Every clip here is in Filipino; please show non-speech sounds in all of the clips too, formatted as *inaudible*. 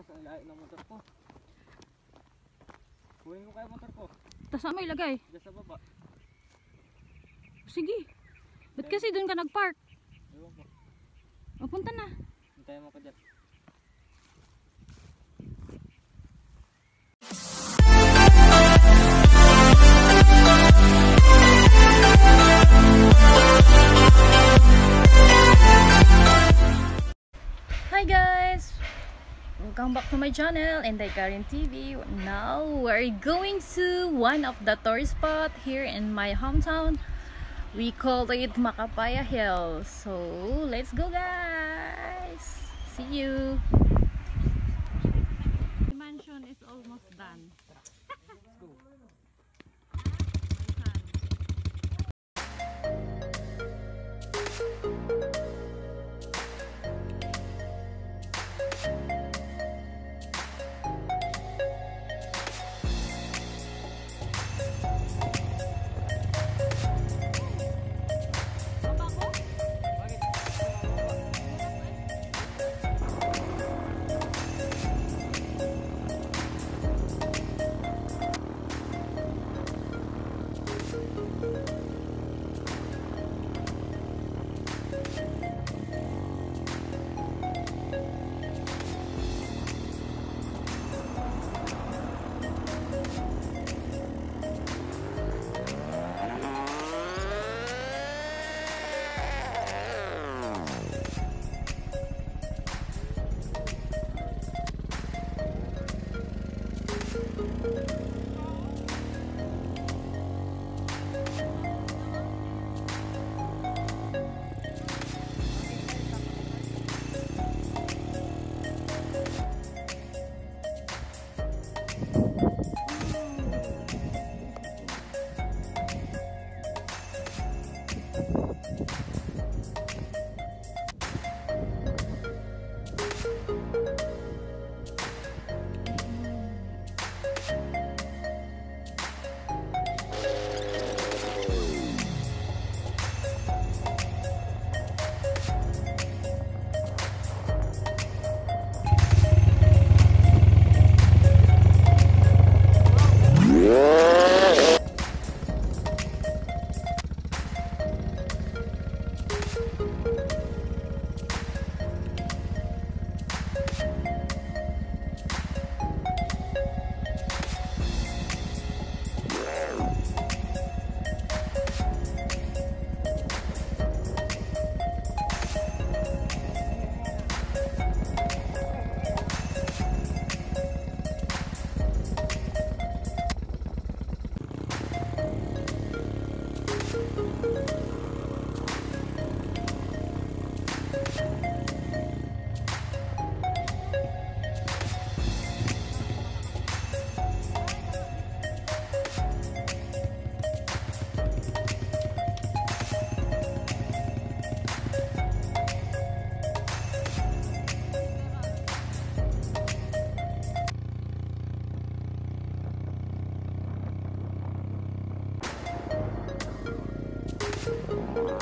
Tapos ang layo ng motor ko. Kuhin ko kaya motor ko. Tapos saan mo ilagay? Diyan sa baba. Sige. Ba't kasi doon ka nag-park? Ewan ko. O, punta na. Hintayin mo ko dyan. Welcome back to my channel and Karen TV. Now we're going to one of the tourist spot here in my hometown. We call it Macapaya Hills. So let's go guys! See you! まあ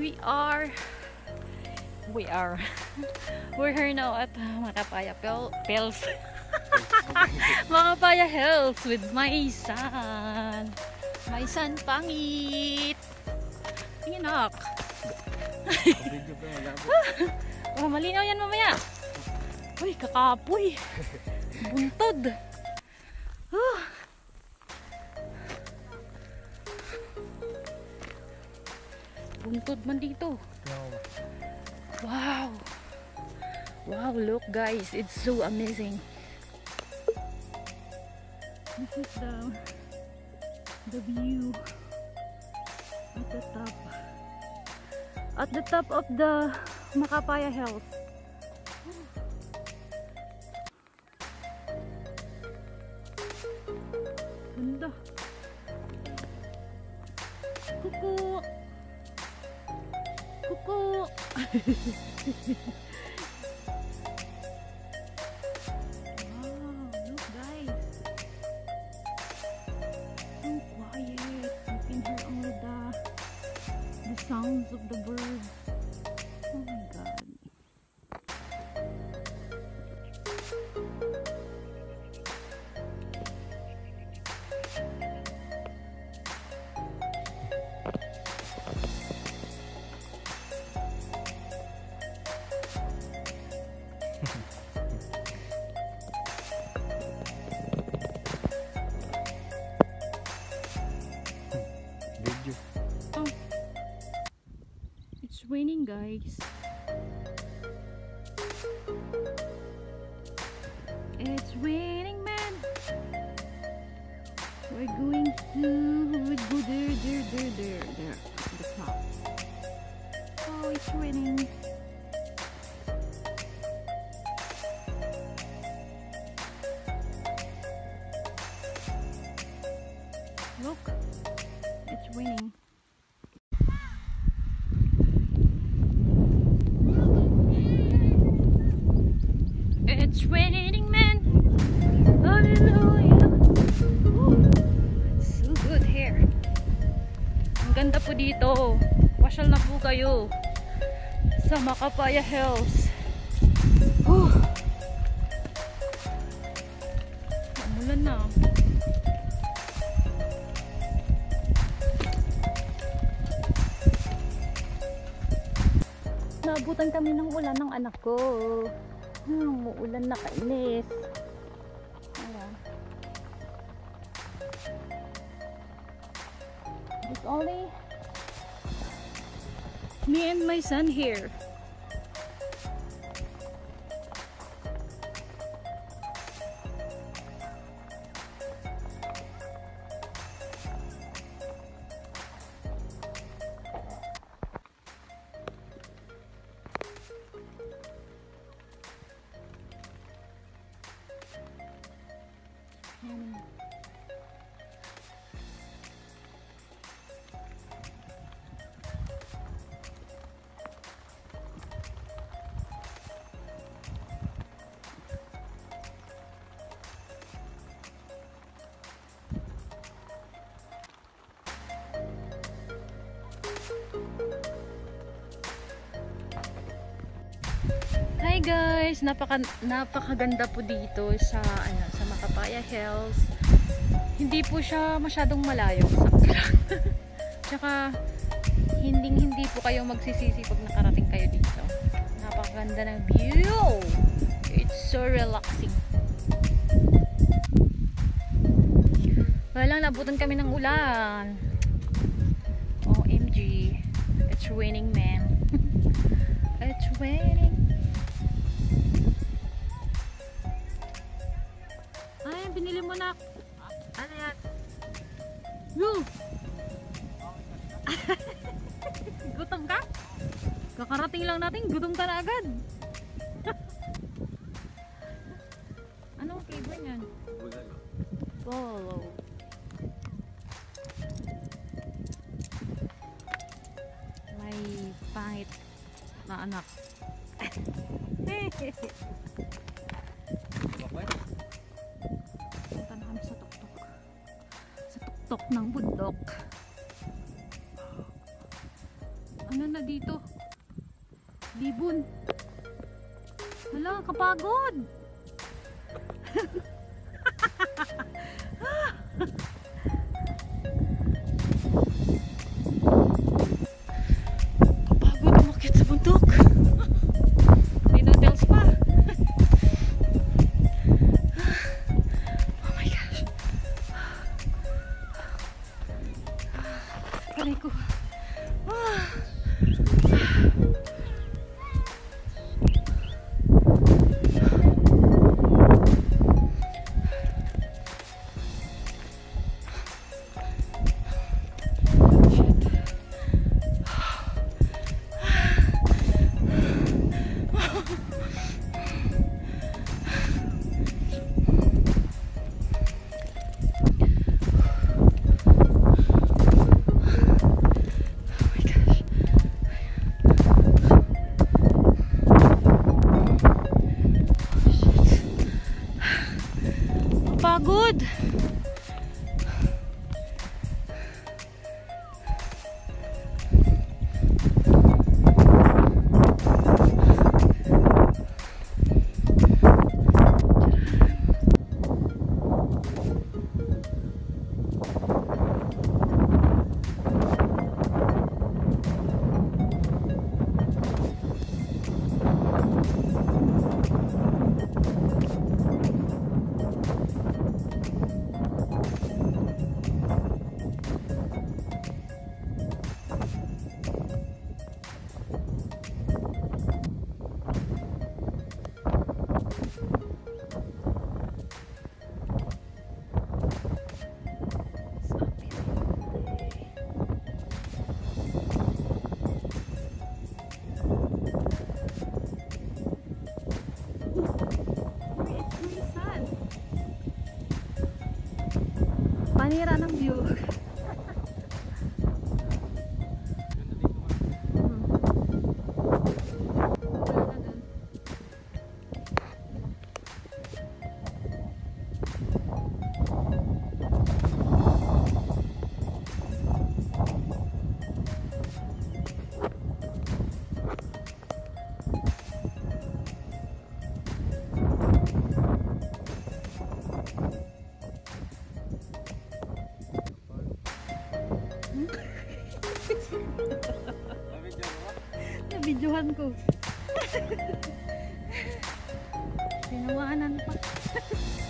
we are we are *laughs* we're here now at Makapaya Pel Pels. *laughs* Makapaya Hills with my son my son pangit. Inak Video pa yung labo. *laughs* Oh, malinaw yan mamaya. Uy, kakapoy. Buntod. Huh. Buntod man dito Wow! Wow, look guys, it's so amazing. This is the the view at the top. At the top of the Makapaya Hills. The sounds of the birds. Raining. It's raining man. We're going to go there, there, there, there, there. at The top. Oh, it's raining. Kayo sa Makapaya Hills. Woo. Umulan na. Naabutan kami ng ulan ng anak ko. Hmm, umuulan na kainis. Ayan. It's only me and my son here. Guys, napaka napakaganda po dito sa ano sa Makapaya Hills. Hindi po siya masyadong malayo. *laughs* Tsaka hindi hindi po kayo magsisisi pag nakarating kayo dito. Napakaganda ng view. It's so relaxing. Wala lang, nabutan kami ng ulan. OMG. It's raining, man. *laughs* It's raining. Ay, binili mo na. Ano yan? Yo! *laughs* gutom ka? Kakarating lang natin, gutom ka na agad. *laughs* Anong flavor niyan? Follow. May pangit na anak. Hala, *laughs* Panira ng view. Nabidyohan ko. *laughs* Tinawanan pa. *laughs*